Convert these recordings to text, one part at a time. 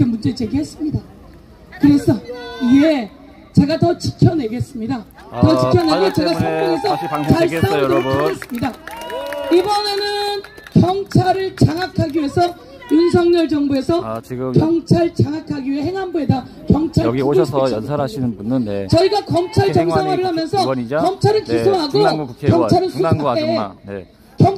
이렇게 문제 제기했습니다. 그래서 예 제가 더 지켜내겠습니다. 더 아, 지켜내고 제가 성공해서 잘 싸우도록. 하겠습니다. 이번에는 경찰을 장악하기 위해서 윤석열 정부에서 아, 지금 경찰 장악하기 위해 행안부에다 경찰 여기 오셔서. 연설하시는 분은 네. 저희가 검찰 정상화를 하면서 의원이자 검찰은 네, 기소하고 국회의원, 경찰은 수사해. 네.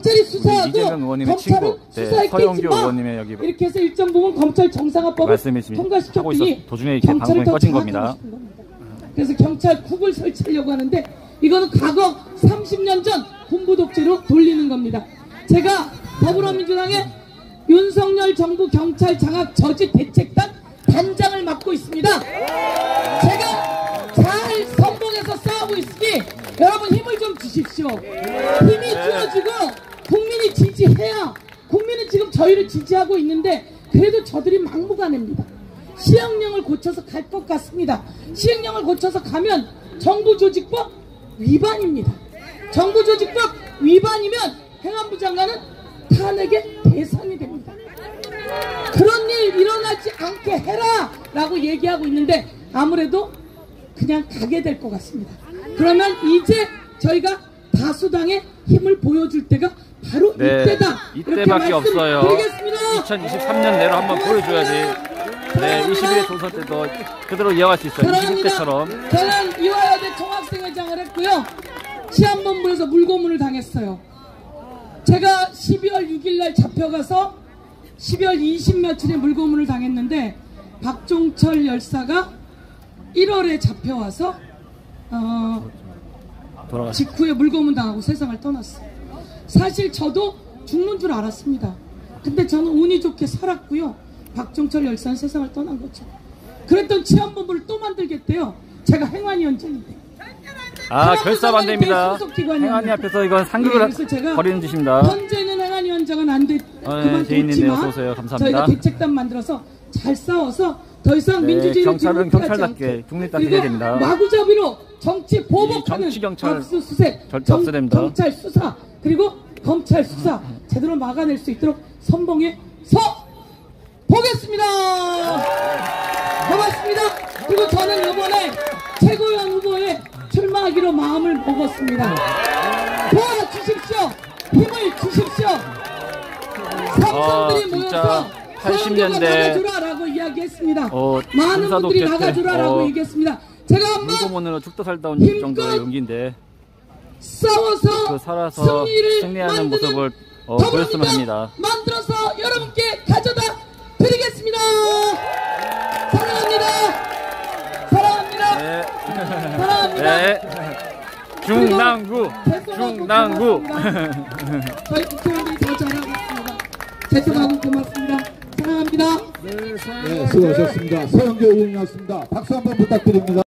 경찰이 수사하고 이재명 의원님의 검찰은 친구, 네, 수사에 서영교 끼지 마. 의원님의 여기 이렇게 해서 일정 부분 검찰 정상화법을 통과시켰더니 도중에 이렇게 경찰을 방송이 더 꺼진 겁니다. 그래서 경찰 국을 설치하려고 하는데 이거는 과거 30년 전 군부 독재로 돌리는 겁니다. 제가 더불어민주당의 윤석열 정부 경찰 장악 저지 대책단 단장을 맡고 있습니다. 제가 잘 선봉해서 싸우고 있으니 여러분 힘을 좀 주십시오. 힘이 주어지고 국민이 지지해야 국민은 지금 저희를 지지하고 있는데 그래도 저들이 막무가내입니다. 시행령을 고쳐서 갈 것 같습니다. 시행령을 고쳐서 가면 정부조직법 위반입니다. 정부조직법 위반이면 행안부 장관은 탄핵의 대상이 됩니다. 그런 일 일어나지 않게 해라 라고 얘기하고 있는데 아무래도 그냥 가게 될 것 같습니다. 그러면 이제 저희가 다수당의 힘을 보여줄 때가 바로 네. 이때다. 이때밖에 없어요. 말씀드리겠습니다. 2023년 내로 한번 보여줘야지. 네, 21대 총선 때도 그대로 이어갈 수 있어요. 20대처럼. 저는 이화여대 총학생회장을 했고요. 치안본부에서 물고문을 당했어요. 제가 12월 6일 날 잡혀가서 12월 20 며칠에 물고문을 당했는데 박종철 열사가 1월에 잡혀와서 어. 직후에 물고문 당하고 세상을 떠났어요. 사실 저도 죽는 줄 알았습니다. 근데 저는 운이 좋게 살았고요. 박종철 열사는 세상을 떠난 거죠. 그랬던 치안본부를 또 만들겠대요. 제가 행안위원장인데. 아, 결사 반대입니다. 행안위 앞에서 이건 네, 상극을 제가 벌이는 짓입니다. 현재는 행안위원장은 안 돼. 어, 네, 그만 네, 뒀지만 어서 오세요. 감사합니다. 저희가 대책단 만들어서 잘 싸워서 더 이상 네, 민주주의를 경찰은 경찰답게 해야 됩니다. 마구잡이로 정치 보복하는 정치 경찰 압수수색, 절대 정- 없어야 됩니다. 경찰 수사 그리고 검찰 수사 제대로 막아낼 수 있도록 선봉에 서 보겠습니다. 고맙습니다. 그리고 저는 이번에 최고위원 후보에 출마하기로 마음을 먹었습니다. 도와주십시오. 힘을 주십시오. 삼성들이 아, 모여서 80 년대 나가주라라고 이야기했습니다. 어, 많은 분들이 때 나가주라라고 어, 얘기했습니다. 제가 한번 죽다 살다 온 힘껏 정도의 용기인데 싸워서 그 살아서 승리를 승리하는 모습을 어, 보였으면 합니다. 만들어서 여러분께 가져다 드리겠습니다. 사랑합니다. 사랑합니다. 네. 사랑합니다. 네. 중랑구, 중랑구. 저희 국회의원들이 더 잘하겠습니다. 대통령 고맙습니다. 사랑합니다. 네, 수고하셨습니다. 서영교 의원이었습니다. 박수 한번 부탁드립니다.